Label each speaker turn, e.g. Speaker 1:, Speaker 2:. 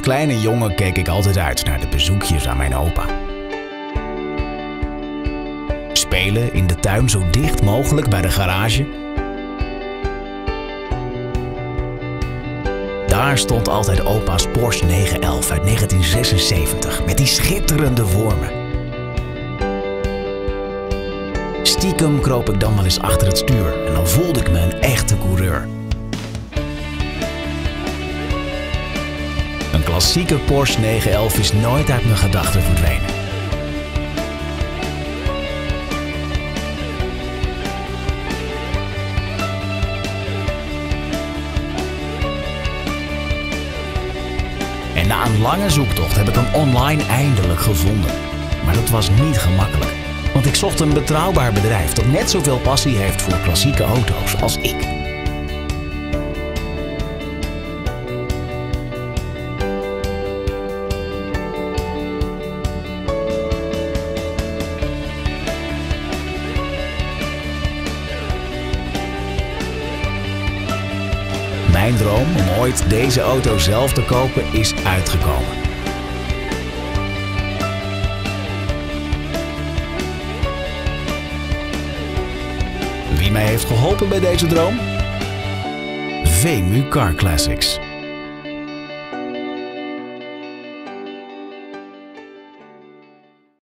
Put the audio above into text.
Speaker 1: kleine jongen keek ik altijd uit naar de bezoekjes aan mijn opa. Spelen in de tuin zo dicht mogelijk bij de garage. Daar stond altijd opa's Porsche 911 uit 1976 met die schitterende vormen. Stiekem kroop ik dan wel eens achter het stuur en dan voelde ik me een echte coureur. Klassieke Porsche 911 is nooit uit mijn gedachten verdwenen. En na een lange zoektocht heb ik hem online eindelijk gevonden. Maar dat was niet gemakkelijk. Want ik zocht een betrouwbaar bedrijf dat net zoveel passie heeft voor klassieke auto's als ik. Mijn droom om ooit deze auto zelf te kopen is uitgekomen. Wie mij heeft geholpen bij deze droom? VMU Car Classics.